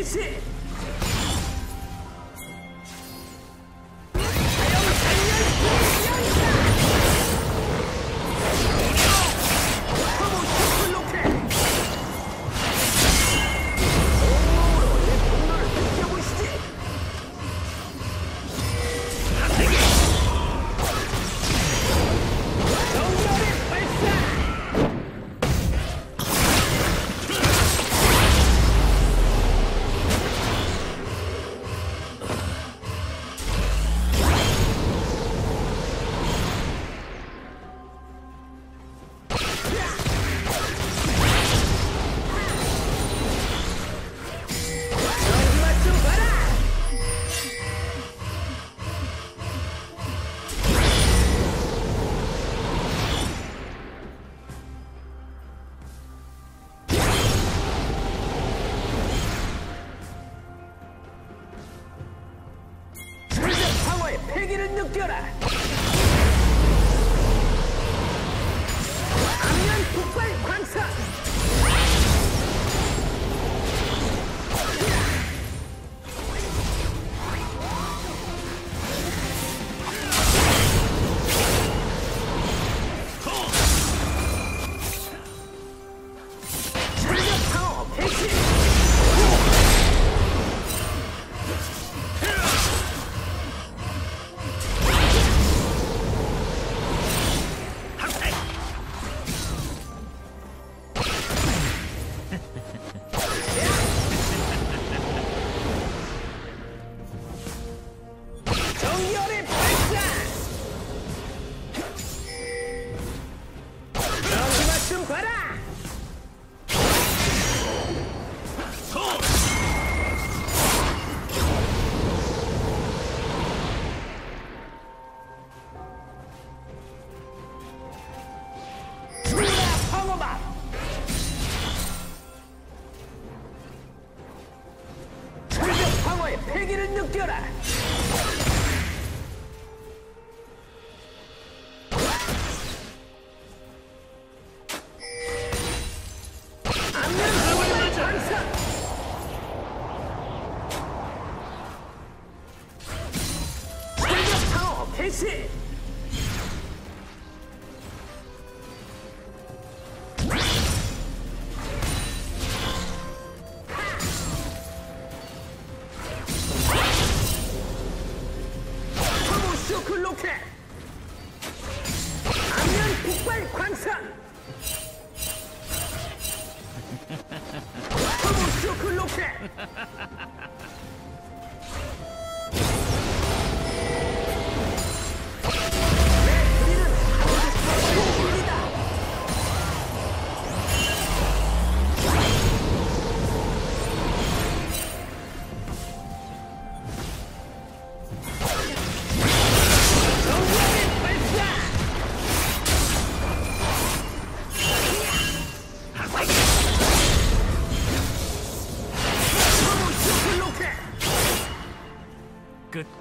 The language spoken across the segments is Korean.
It's it.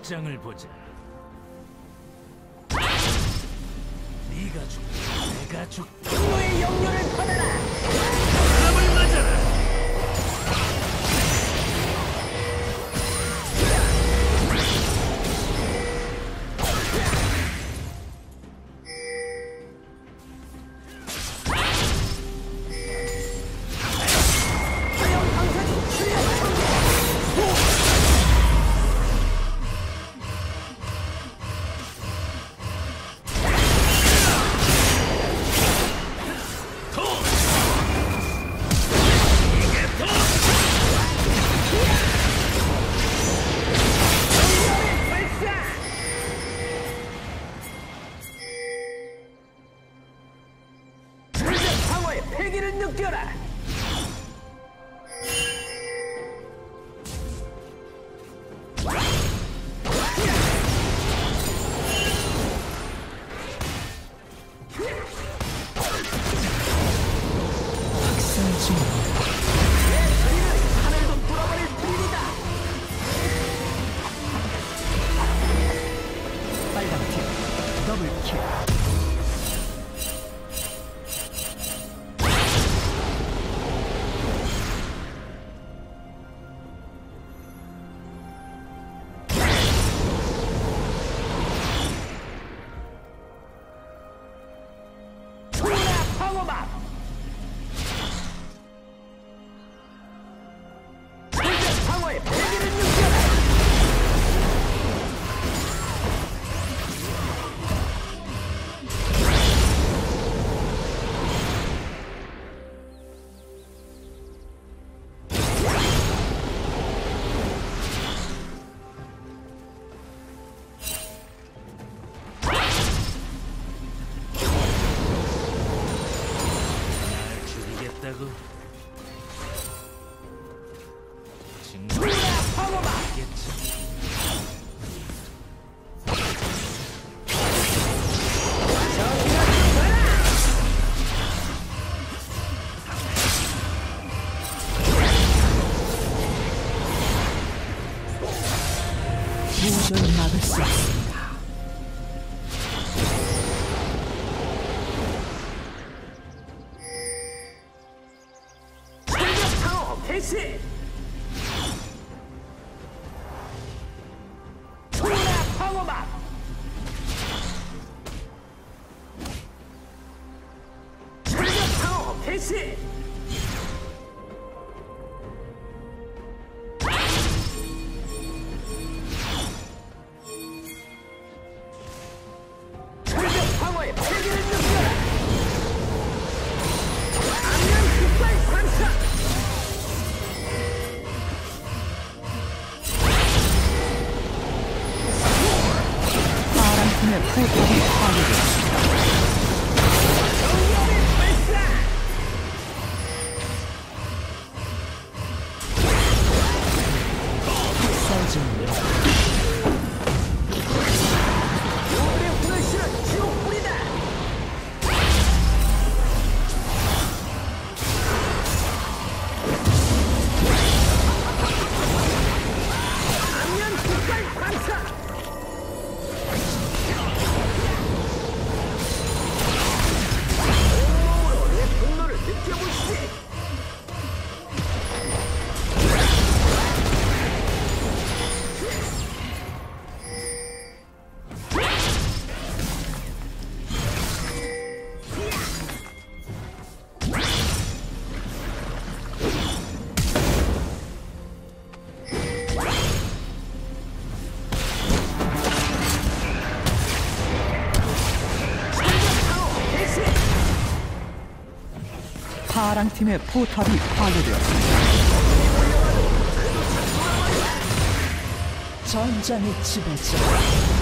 끝장을 보자. 네가 죽, 내가 죽. 너의 영혼을 soul. choose another side. 파랑 팀의 포탑이 파괴되었습니다. 전장의 지배자.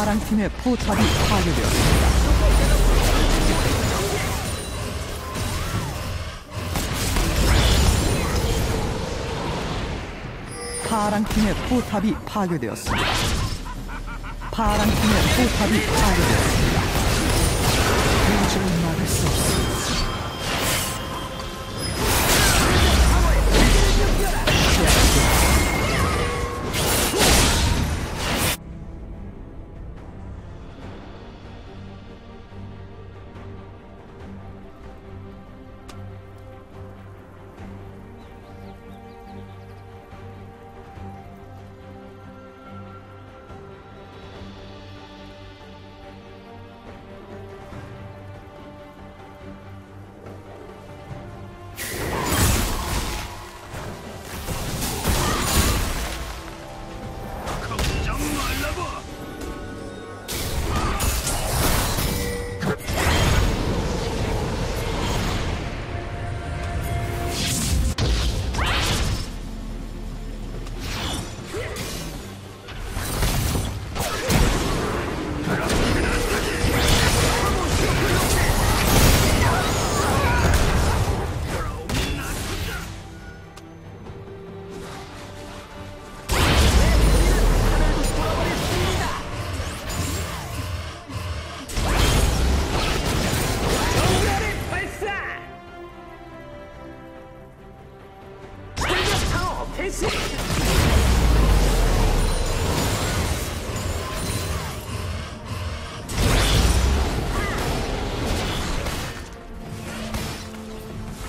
파랑 팀의 포탑이 파괴되었습니다. 파랑 팀의 포탑이 파괴되었습니다. 파랑 팀의 포탑이 파괴되었습니다. 도저히 막을 수 없습니다.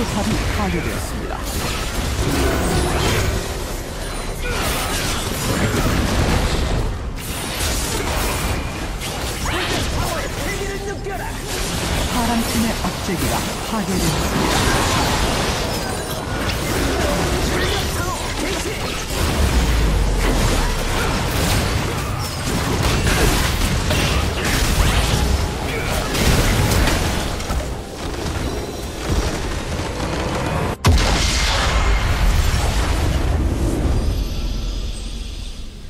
포탑이 파괴되었습니다. 방어의 패기를 느껴라 파란 팀의 억제기가 파괴되었습니다.